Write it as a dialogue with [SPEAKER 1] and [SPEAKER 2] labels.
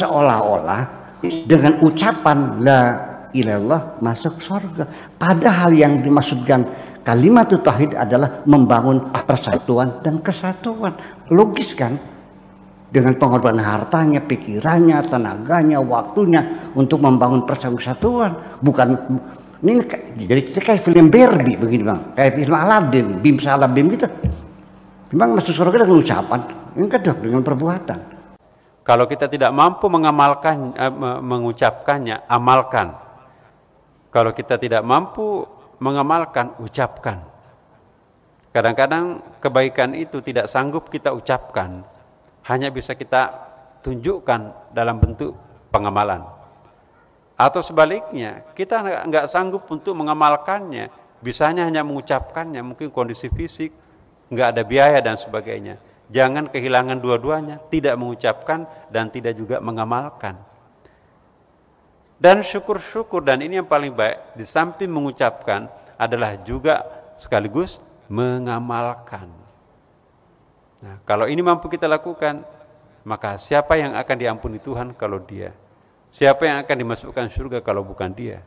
[SPEAKER 1] seolah-olah dengan ucapan la ilallah masuk surga. Padahal yang dimaksudkan kalimat tauhid adalah membangun persatuan dan kesatuan. Logis kan? Dengan pengorbanan hartanya, pikirannya, tenaganya, waktunya untuk membangun persatuan kesatuan. Bukan ini jadi kayak film Barbie begini bang, kayak film Aladdin, Bim Salah Bim gitu. Memang masuk surga dengan ucapan, enggak dong dengan perbuatan.
[SPEAKER 2] Kalau kita tidak mampu mengamalkan, eh, mengucapkannya, amalkan. Kalau kita tidak mampu mengamalkan, ucapkan. Kadang-kadang kebaikan itu tidak sanggup kita ucapkan, hanya bisa kita tunjukkan dalam bentuk pengamalan. Atau sebaliknya, kita nggak sanggup untuk mengamalkannya, bisanya hanya mengucapkannya, mungkin kondisi fisik, nggak ada biaya dan sebagainya. Jangan kehilangan dua-duanya, tidak mengucapkan dan tidak juga mengamalkan. Dan syukur-syukur dan ini yang paling baik di samping mengucapkan adalah juga sekaligus mengamalkan. Nah, kalau ini mampu kita lakukan, maka siapa yang akan diampuni Tuhan kalau dia? Siapa yang akan dimasukkan surga kalau bukan dia?